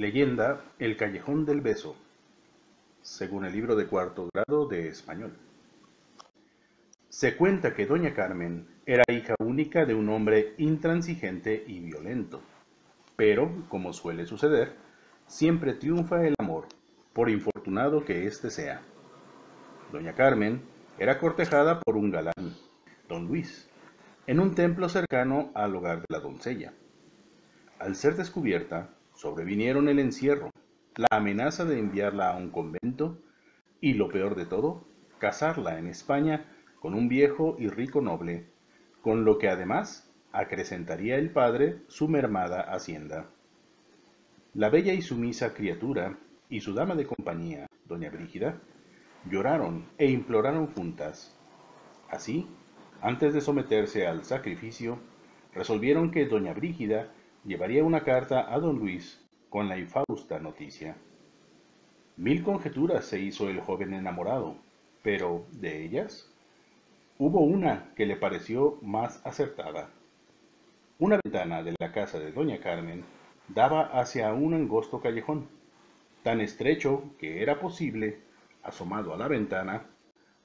Leyenda El Callejón del Beso, según el libro de cuarto grado de español. Se cuenta que doña Carmen era hija única de un hombre intransigente y violento, pero, como suele suceder, siempre triunfa el amor, por infortunado que éste sea. Doña Carmen era cortejada por un galán, don Luis, en un templo cercano al hogar de la doncella. Al ser descubierta, sobrevinieron el encierro, la amenaza de enviarla a un convento y, lo peor de todo, casarla en España con un viejo y rico noble, con lo que además acrecentaría el padre su mermada hacienda. La bella y sumisa criatura y su dama de compañía, doña Brígida, lloraron e imploraron juntas. Así, antes de someterse al sacrificio, resolvieron que doña Brígida llevaría una carta a don Luis con la infausta noticia. Mil conjeturas se hizo el joven enamorado, pero de ellas hubo una que le pareció más acertada. Una ventana de la casa de doña Carmen daba hacia un angosto callejón, tan estrecho que era posible, asomado a la ventana,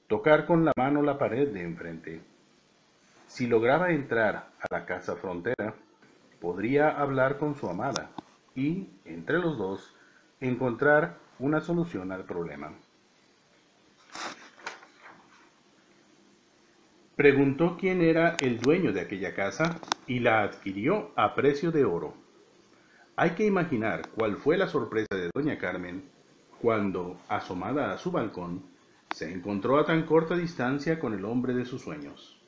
tocar con la mano la pared de enfrente. Si lograba entrar a la casa frontera, podría hablar con su amada y, entre los dos, encontrar una solución al problema. Preguntó quién era el dueño de aquella casa y la adquirió a precio de oro. Hay que imaginar cuál fue la sorpresa de doña Carmen cuando, asomada a su balcón, se encontró a tan corta distancia con el hombre de sus sueños.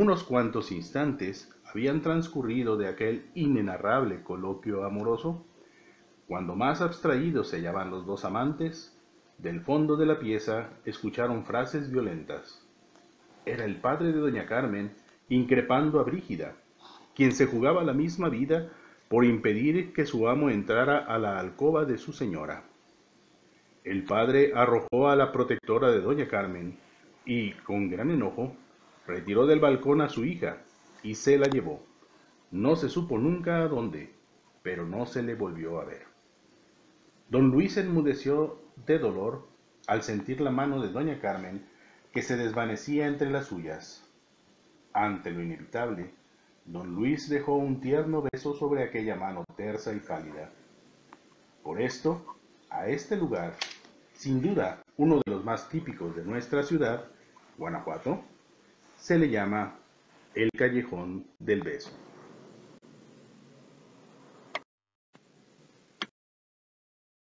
Unos cuantos instantes habían transcurrido de aquel inenarrable coloquio amoroso, cuando más abstraídos se hallaban los dos amantes, del fondo de la pieza escucharon frases violentas. Era el padre de doña Carmen increpando a Brígida, quien se jugaba la misma vida por impedir que su amo entrara a la alcoba de su señora. El padre arrojó a la protectora de doña Carmen y, con gran enojo, retiró del balcón a su hija y se la llevó. No se supo nunca a dónde, pero no se le volvió a ver. Don Luis enmudeció de dolor al sentir la mano de doña Carmen que se desvanecía entre las suyas. Ante lo inevitable, don Luis dejó un tierno beso sobre aquella mano tersa y cálida. Por esto, a este lugar, sin duda uno de los más típicos de nuestra ciudad, Guanajuato, se le llama el callejón del beso.